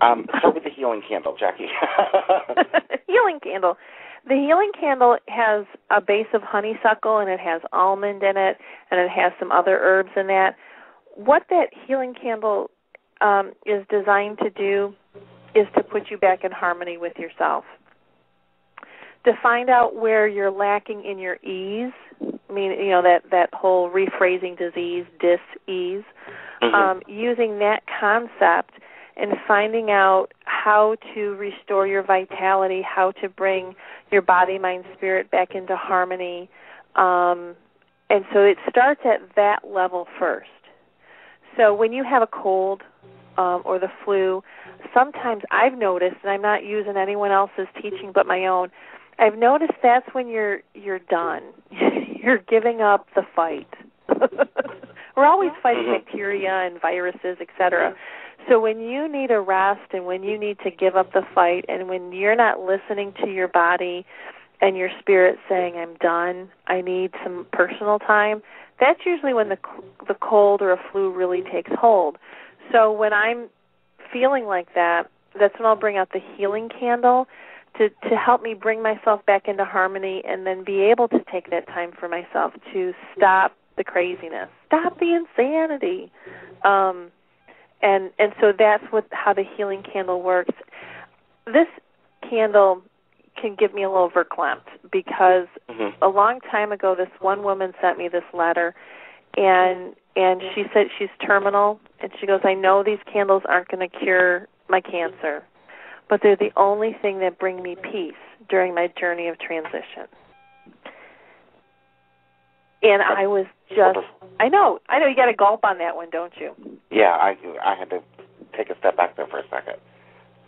Um, start with the healing candle, Jacki. healing candle. The healing candle has a base of honeysuckle and it has almond in it and it has some other herbs in that. What that healing candle um, is designed to do is to put you back in harmony with yourself. To find out where you're lacking in your ease, I mean, you know that that whole rephrasing disease, dis-ease, mm-hmm. um, using that concept and finding out how to restore your vitality, how to bring your body, mind, spirit back into harmony. Um, and so it starts at that level first. So when you have a cold um, or the flu, sometimes I've noticed, and I'm not using anyone else's teaching but my own. I've noticed that's when you're you're done. you're giving up the fight. We're always fighting bacteria and viruses, etc. So when you need a rest and when you need to give up the fight and when you're not listening to your body and your spirit saying I'm done, I need some personal time, that's usually when the the cold or a flu really takes hold. So when I'm feeling like that, that's when I'll bring out the healing candle to to help me bring myself back into harmony and then be able to take that time for myself to stop the craziness, stop the insanity. Um and and so that's what how the healing candle works. This candle can get me a little verklempt because mm-hmm. a long time ago this one woman sent me this letter and and she said she's terminal and she goes i know these candles aren't going to cure my cancer but they're the only thing that bring me peace during my journey of transition and i was just i know i know you got to gulp on that one don't you yeah i i had to take a step back there for a second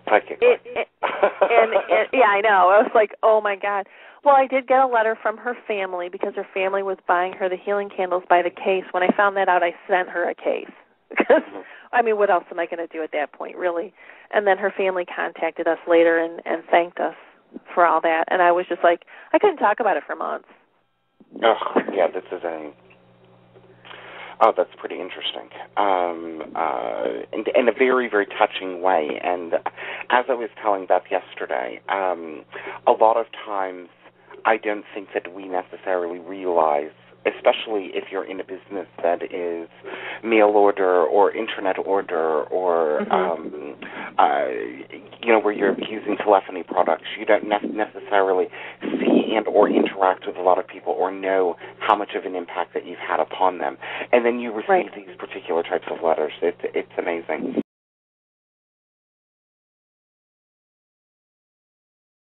psychically it, it, and, and yeah i know i was like oh my god well, I did get a letter from her family because her family was buying her the healing candles by the case. When I found that out, I sent her a case. Because, mm-hmm. I mean, what else am I going to do at that point, really? And then her family contacted us later and, and thanked us for all that. And I was just like, I couldn't talk about it for months. Oh, yeah, this is a. Oh, that's pretty interesting. Um, uh, in, in a very, very touching way. And as I was telling Beth yesterday, um, a lot of times I don't think that we necessarily realize, especially if you're in a business that is mail order or internet order or mm-hmm. um, uh, you know where you're using telephony products, you don't ne- necessarily see and or interact with a lot of people or know how much of an impact that you've had upon them, and then you receive right. these particular types of letters. It's it's amazing.